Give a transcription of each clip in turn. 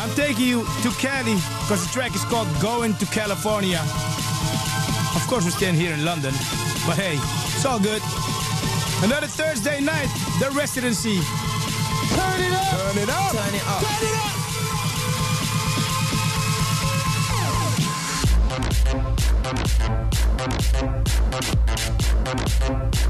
I'm taking you to Cali because the track is called Going to California. Of course, we're staying here in London, but hey, it's all good. Another Thursday night, the residency. Turn it up! Turn it up! Turn it up. Turn it up!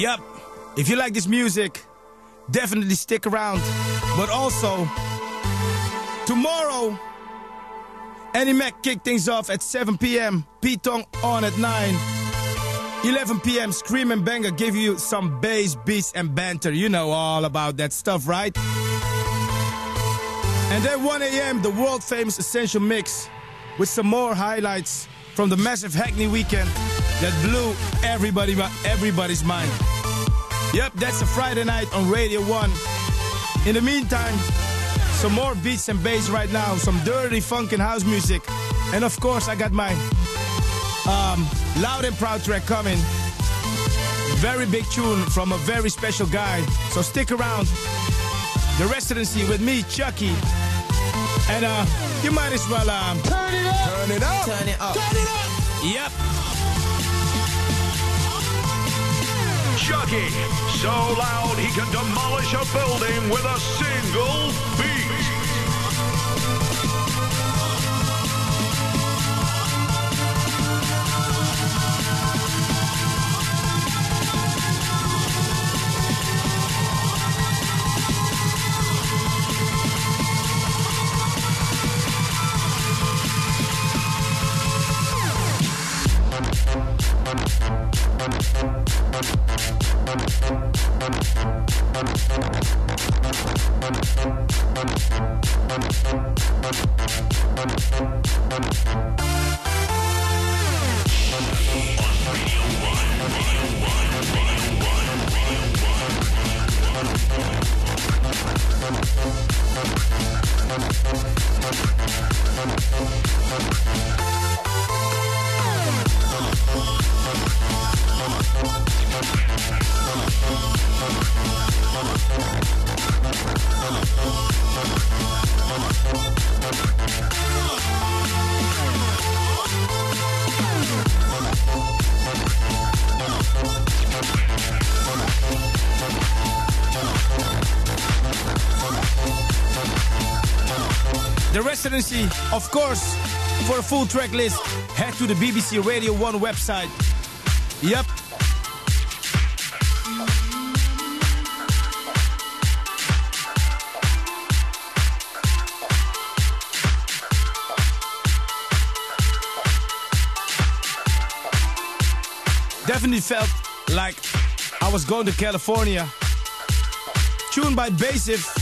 Yep. If you like this music, definitely stick around. But also, tomorrow, Annie Mac kick things off at 7 p.m. Pete Tong on at 9. 11 p.m. Skream and Benga give you some bass, beats, and banter. You know all about that stuff, right? And then 1 a.m. the world famous Essential Mix with some more highlights from the massive Hackney weekend that blew everybody, everybody's mind. Yep, that's a Friday night on Radio 1. In the meantime, some more beats and bass right now, some dirty funk and house music. And of course, I got my um, loud and proud track coming. Very big tune from a very special guy. So stick around. The residency with me, Chuckie. And uh, you might as well um, Turn it up! Turn it up! Turn it up. turn it up. Yep. Chuckie, so loud he can demolish a building with a single beat. We'll be right back. The residency, of course, for a full track list, head to the BBC Radio 1 website. Yep. Definitely felt like I was going to California. Tuned by Bassive